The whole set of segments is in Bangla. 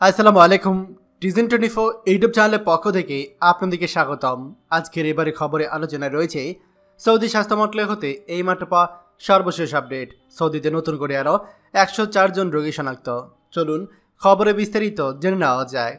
আসসালামু আলাইকুম। টিজেন টোয়েন্টি ফোর ইউটিউব চ্যানেলের পক্ষ থেকে আপনাদেরকে স্বাগতম। আজকের এবারে খবরে আলোচনায় রয়েছে, সৌদি স্বাস্থ্য মন্ত্রণালয় হতে এই মাত্র পাওয়া সর্বশেষ আপডেট। সৌদিতে নতুন করে আরও একশো চারজন রোগী শনাক্ত। চলুন খবরে বিস্তারিত জেনে নেওয়া যায়।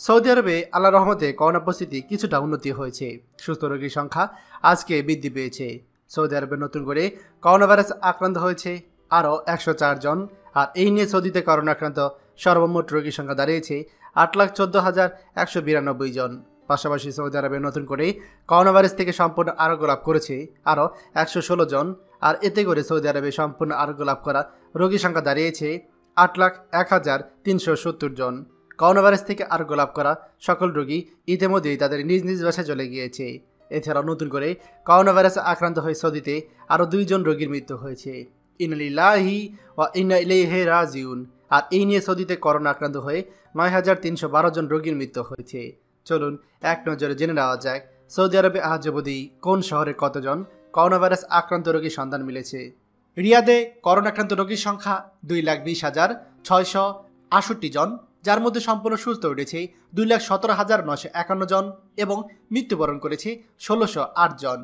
সৌদি আরবে আল্লাহ রহমতে করোনা পরিস্থিতি কিছুটা উন্নতি হয়েছে। সুস্থ রোগীর সংখ্যা আজকে বৃদ্ধি পেয়েছে। সৌদি আরবে নতুন করে করোনা ভাইরাস আক্রান্ত হয়েছে আরও একশো জন। আর এই নিয়ে সৌদিতে করোনা আক্রান্ত সর্বমোট রোগীর সংখ্যা দাঁড়িয়েছে আট লাখ চোদ্দ হাজার একশো বিরানব্বই জন। পাশাপাশি সৌদি আরবে নতুন করে করোনা ভাইরাস থেকে সম্পূর্ণ আরোগ্য লাভ করেছে আরও একশো ষোলো জন। আর এতে করে সৌদি আরবে সম্পূর্ণ আরোগ্য লাভ করা রোগীর সংখ্যা দাঁড়িয়েছে আট লাখ এক হাজার তিনশো সত্তর জন। করোনা ভাইরাস থেকে আরোগ্য লাভ করা সকল রোগী ইতিমধ্যেই তাদের নিজ নিজ বাসায় চলে গিয়েছে। এছাড়াও নতুন করে করোনা ভাইরাসে আক্রান্ত হয়ে সৌদিতে আরও দুইজন রোগীর মৃত্যু হয়েছে। ইনালিল্লাহি ও ইন্না ইলাইহি রাজিউন। আর এই নিয়ে সৌদিতে করোনা আক্রান্ত হয়ে নয় হাজার তিনশো বারো জন রোগীর মৃত্যু হয়েছে। চলুন, এক নজরে জেনে নেওয়া যায় সৌদি আরবে আজ কোন শহরে কতজন? করোনা ভাইরাস আক্রান্ত রোগীর সন্ধান মিলেছে। রিয়াদে করোনা আক্রান্ত রোগীর সংখ্যা দুই লাখ বিশ হাজার ছয়শো আষট্টি জন, যার মধ্যে সম্পূর্ণ সুস্থ উঠেছে দুই লাখ সতেরো হাজার নশো একান্ন জন এবং মৃত্যুবরণ করেছে ষোলোশো আট জন।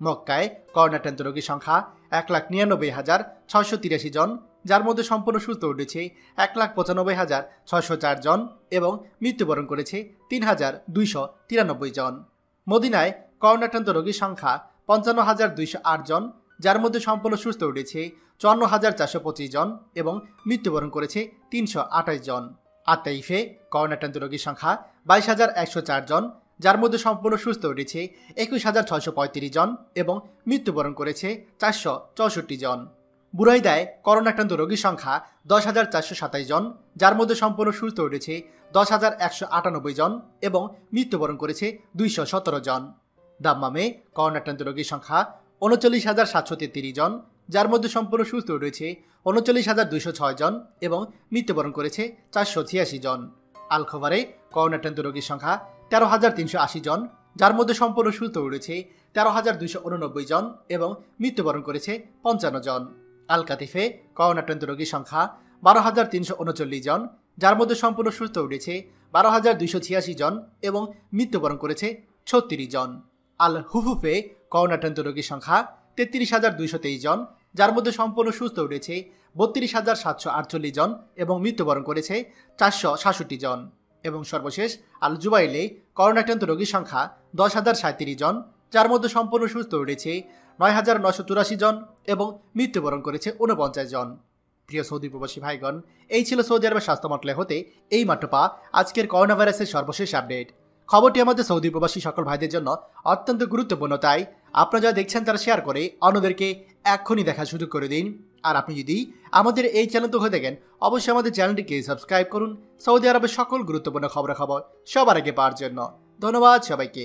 মক্কায় করোনা করোনাক্রান্ত রোগীর সংখ্যা এক লাখ নিরানব্বই হাজার ছয়শো তিরাশি জন যার মধ্যে সম্পূর্ণ সুস্থ উঠেছে এক লাখ পঁচানব্বই হাজার ছয়শো চার জন এবং মৃত্যুবরণ করেছে তিন হাজার দুইশো তিরানব্বই জন। মদিনায় করোনাক্রান্ত রোগীর সংখ্যা পঞ্চান্ন হাজার দুইশো আট জন, যার মধ্যে সম্পূর্ণ সুস্থ উঠেছে চুয়ান্ন হাজার চারশো পঁচিশ জন এবং মৃত্যুবরণ করেছে তিনশো আঠাশ জন। আর তাইফে করোনাক্রান্ত রোগীর সংখ্যা বাইশ হাজার একশো চার জন, যার মধ্যে সম্পূর্ণ সুস্থ উঠেছে একুশ হাজার ছয়শো পঁয়ত্রিশ জন এবং মৃত্যুবরণ করেছে চারশো চৌষট্টি জন। বুড়াইদায় করোনাক্রান্ত রোগীর সংখ্যা দশ হাজার চারশো সাতাশ জন, যার মধ্যে সম্পূর্ণ সুস্থ উঠেছে দশ হাজার একশো আটানব্বই জন এবং মৃত্যুবরণ করেছে দুইশো সতেরো জন। দাম্মামে করোনাক্রান্ত রোগীর সংখ্যা উনচল্লিশ হাজার সাতশো তেত্রিশ জন, যার মধ্যে সম্পূর্ণ সুস্থ রয়েছে উনচল্লিশ হাজার দুইশো ছয় জন এবং মৃত্যুবরণ করেছে চারশো ছিয়াশি জন। আলখোবারে করোনাক্রান্ত রোগীর সংখ্যা তেরো হাজার তিনশো আশি জন, যার মধ্যে সম্পূর্ণ সুস্থ রয়েছে তেরো হাজার দুইশো উননব্বই জন এবং মৃত্যুবরণ করেছে পঞ্চান্ন জন। আল কাতিফে করোনাক্রান্ত রোগীর সংখ্যা বারো হাজার তিনশো উনচল্লিশ জন, যার মধ্যে সম্পূর্ণ সুস্থ উঠেছে বারো হাজার দুইশো ছিয়াশি জন এবং মৃত্যুবরণ করেছে ছত্রিশ জন। আল হুফুফে করোনাক্রান্ত রোগীর সংখ্যা তেত্রিশ হাজার দুইশো তেইশ জন, যার মধ্যে সম্পূর্ণ সুস্থ উঠেছে বত্রিশ হাজার সাতশো আটচল্লিশ জন এবং মৃত্যুবরণ করেছে চারশো সাতষট্টি জন। এবং সর্বশেষ আল জুবাইলে করোনা করোনাক্রান্ত রোগীর সংখ্যা দশ হাজার সাঁত্রিশ জন যার মধ্যে সম্পূর্ণ সুস্থ উঠেছে নয় হাজার নশো চুরাশি জন এবং মৃত্যুবরণ করেছে ঊনপঞ্চাশ জন। প্রিয় সৌদি প্রবাসী ভাইগণ, এই ছিল সৌদি আরবের স্বাস্থ্য মন্ত্রণালয় হতে এই মাত্র পা আজকের করোনা ভাইরাসের সর্বশেষ আপডেট। খবরটি আমাদের সৌদি প্রবাসী সকল ভাইদের জন্য অত্যন্ত গুরুত্বপূর্ণ, তাই আপনারা যারা দেখছেন তারা শেয়ার করে অন্যদেরকে এক্ষুনি দেখার সুযোগ করে দিন। আর আপনি যদি আমাদের এই চ্যানেল তো হয়ে দেখেন অবশ্যই আমাদের চ্যানেলটিকে সাবস্ক্রাইব করুন, সৌদি আরবের সকল গুরুত্বপূর্ণ খবরাখবর খবর সবার আগে পাওয়ার জন্য। ধন্যবাদ সবাইকে।